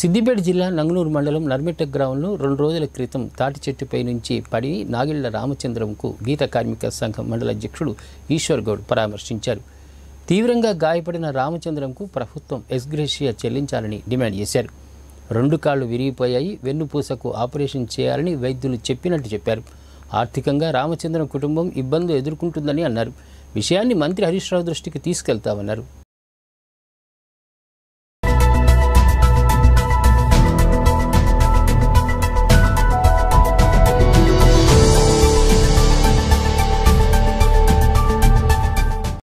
సిద్దిపేట జిల్లా నంగనూరు మండలం నర్మిట గ్రామంలో రెండు రోజుల క్రితం తాటి చెట్టుపై నుంచి పడి నాగిళ్ళ రామచంద్రంకు గీత కార్మిక సంఘం మండల అధ్యక్షుడు ఈశ్వర్ గౌడ్ పరామర్శించారు. తీవ్రంగా గాయపడిన రామచంద్రంకు ప్రభుత్వం ఎస్గ్రేషియా చెల్లించాలని డిమాండ్ చేశారు. రెండు కాళ్ళు విరిగిపోయాయి వెన్నుపూసకు ఆపరేషన్ చేయాలని వైద్యులు చెప్పినట్టు చెప్పారు. ఆర్థికంగా రామచంద్రం కుటుంబం ఇబ్బందులు ఎదుర్కొంటుందని అన్నారు. విషయాన్ని మంత్రి హరీష్ రావు దృష్టికి తీసుకెళ్తామన్నారు.